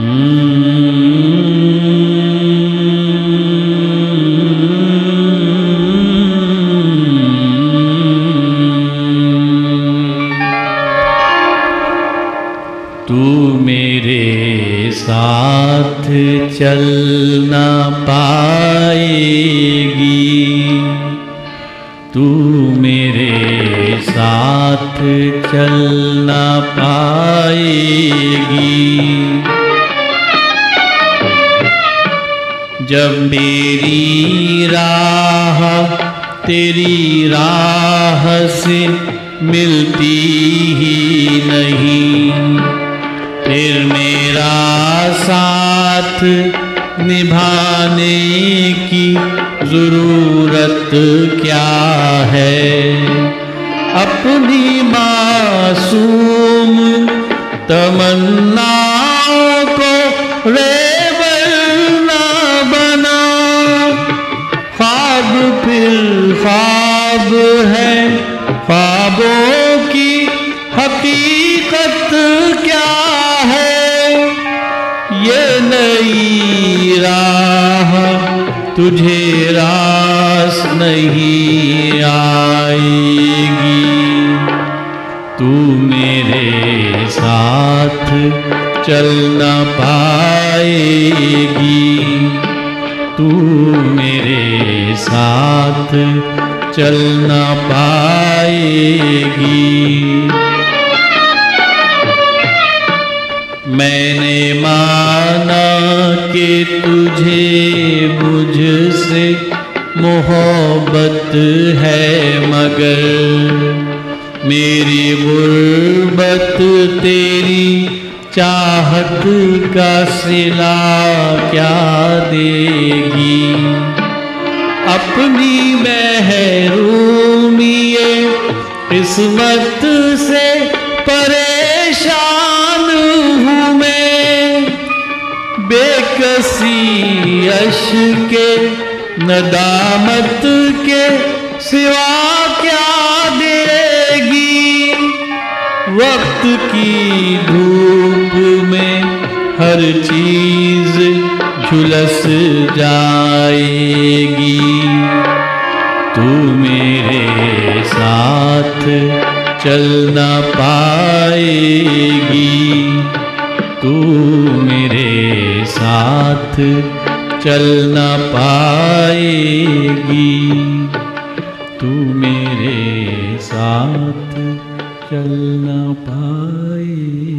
तू मेरे साथ चल ना पाएगी। तू मेरे साथ चल ना पाएगी। जब मेरी राह तेरी राह से मिलती ही नहीं, फिर मेरा साथ निभाने की ज़रूरत क्या है? अपनी मासूम तमन्नाओं ख्वाबों की हकीकत क्या है? ये नई राह तुझे रास नहीं आएगी। तू मेरे साथ चल न पाएगी। तू मेरे साथ चल न पाएगी। मैंने माना कि तुझे मुझसे मोहब्बत है, मगर मेरी गुर्बत तेरी चाहत का सिला क्या देगी? अपनी महरूमिए किस्मत से परेशान हूँ मैं। बेकसी यश के, नदामत के सिवा क्या देगी? वक्त की धूप में हर चीज़ झुलस जाएगी। तू मेरे साथ चल न पाएगी। तू मेरे साथ चल न पाएगी। तू मेरे साथ चल न पाएगी।